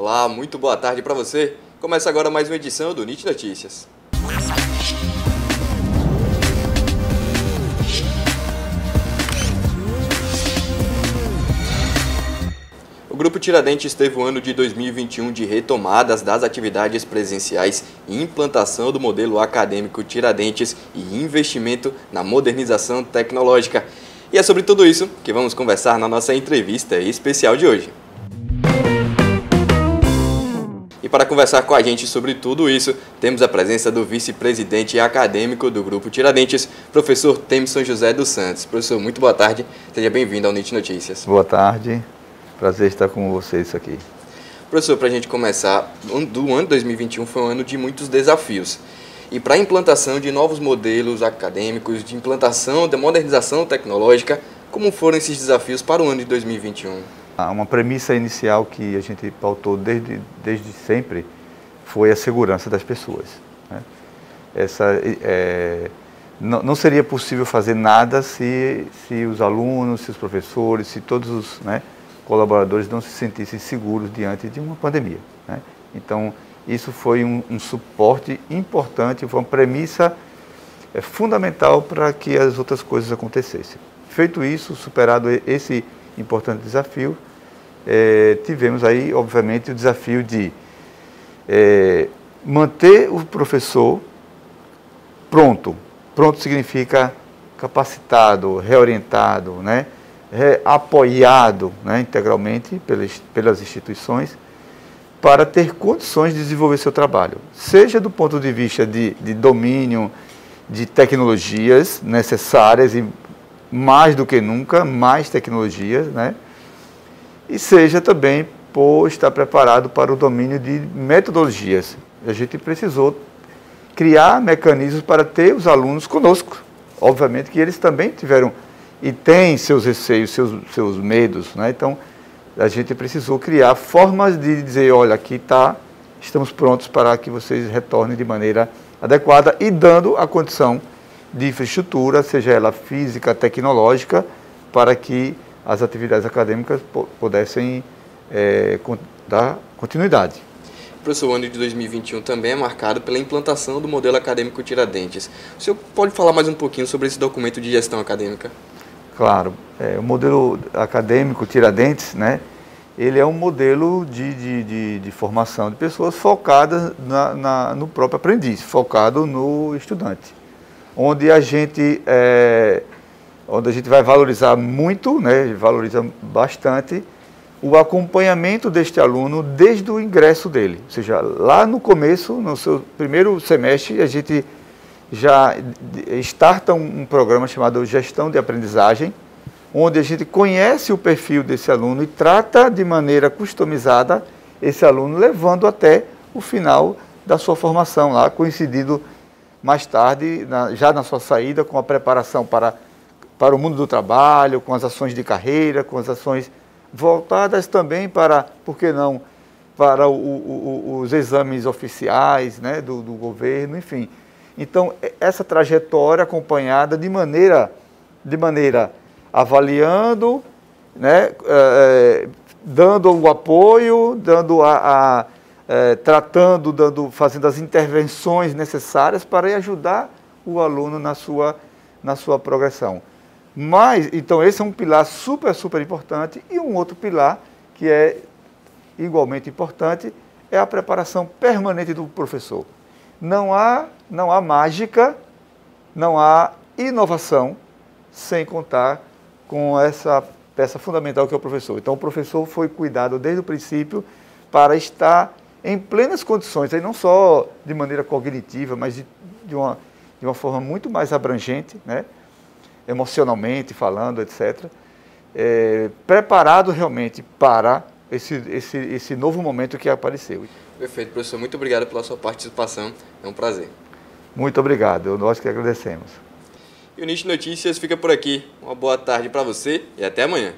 Olá, muito boa tarde para você. Começa agora mais uma edição do NIT Notícias. O Grupo Tiradentes teve o ano de 2021 de retomadas das atividades presenciais implantação do modelo acadêmico Tiradentes e investimento na modernização tecnológica. E é sobre tudo isso que vamos conversar na nossa entrevista especial de hoje. E para conversar com a gente sobre tudo isso, temos a presença do vice-presidente acadêmico do Grupo Tiradentes, professor Temson José dos Santos. Professor, muito boa tarde, seja bem-vindo ao NIT Notícias. Boa tarde, prazer estar com vocês aqui. Professor, para a gente começar, do ano 2021 foi um ano de muitos desafios. E para a implantação de novos modelos acadêmicos, de implantação, de modernização tecnológica, como foram esses desafios para o ano de 2021? Uma premissa inicial que a gente pautou desde, desde sempre foi a segurança das pessoas. Né? Essa, é, não, não, seria possível fazer nada se, se os alunos, se os professores, se todos os né, colaboradores não se sentissem seguros diante de uma pandemia. Né? Então, isso foi um, um, suporte importante, foi uma premissa é, fundamental para que as outras coisas acontecessem. Feito isso, superado esse importante desafio, é, tivemos aí, obviamente, o desafio de é, manter o professor pronto. Pronto significa capacitado, reorientado, né? Apoiado né, integralmente pelas, pelas instituições para ter condições de desenvolver seu trabalho, seja do ponto de vista de, de domínio de tecnologias necessárias e mais do que nunca, mais tecnologias, né? E seja também por estar preparado para o domínio de metodologias. A gente precisou criar mecanismos para ter os alunos conosco. Obviamente que eles também tiveram e têm seus receios, seus, seus medos. Né? Então, a gente precisou criar formas de dizer, olha, aqui está, estamos prontos para que vocês retornem de maneira adequada e dando a condição de infraestrutura, seja ela física, tecnológica, para que as atividades acadêmicas pudessem é, dar continuidade. Professor, o ano de 2021 também é marcado pela implantação do modelo acadêmico Tiradentes. O senhor pode falar mais um pouquinho sobre esse documento de gestão acadêmica? Claro. É, o modelo acadêmico Tiradentes, né, ele é um modelo de, de, de, de formação de pessoas focadas na, na, no próprio aprendiz, focado no estudante. Onde a gente... É, onde a gente vai valorizar muito, né, valoriza bastante, o acompanhamento deste aluno desde o ingresso dele. Ou seja, lá no começo, no seu primeiro semestre, a gente já starta um, um programa chamado Gestão de Aprendizagem, onde a gente conhece o perfil desse aluno e trata de maneira customizada esse aluno, levando até o final da sua formação lá, coincidindo mais tarde, na, já na sua saída, com a preparação para para o mundo do trabalho, com as ações de carreira, com as ações voltadas também para, por que não, para o, o, os exames oficiais né, do, do, governo, enfim. Então, essa trajetória acompanhada de maneira, de maneira avaliando, né, é, dando o apoio, dando a, a é, tratando, dando, fazendo as intervenções necessárias para ajudar o aluno na sua, na sua progressão. Mas, então, esse é um pilar super, super importante. E um outro pilar, que é igualmente importante, é a preparação permanente do professor. Não há, não há mágica, não há inovação sem contar com essa peça fundamental que é o professor. Então, o professor foi cuidado desde o princípio para estar em plenas condições, aí não só de maneira cognitiva, mas de, de, uma, de uma forma muito mais abrangente, né? Emocionalmente falando, etc., é, preparado realmente para esse, esse, esse novo momento que apareceu. Perfeito, professor. Muito obrigado pela sua participação. É um prazer. Muito obrigado. Nós que agradecemos. E o Niche Notícias fica por aqui. Uma boa tarde para você e até amanhã.